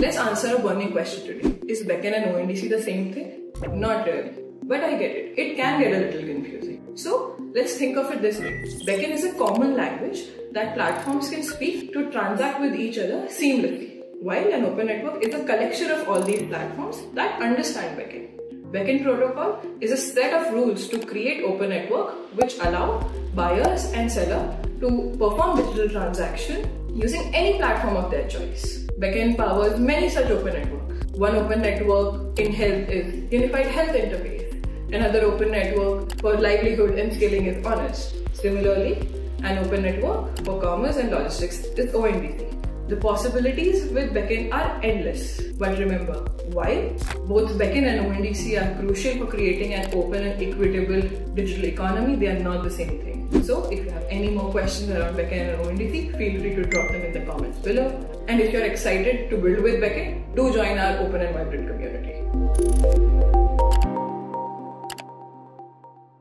Let's answer a burning question today. Is Beckn and ONDC the same thing? Not really. But I get it. It can get a little confusing. So let's think of it this way. Beckn is a common language that platforms can speak to transact with each other seamlessly. While an open network is a collection of all these platforms that understand Beckn. Beckn protocol is a set of rules to create open network which allow buyers and seller to perform digital transaction using any platform of their choice. Beckn powers many such open networks. One open network in health is Unified Health Interface. Another open network for livelihood and scaling is ONEST. Similarly, an open network for commerce and logistics is ONDC. The possibilities with Beckn are endless. But remember, while both Beckn and ONDC are crucial for creating an open and equitable digital economy, they are not the same thing. So if you have any more questions around Beckn and ONDC, feel free to drop them in the comments below. And if you're excited to build with Beckn, do join our open and vibrant community.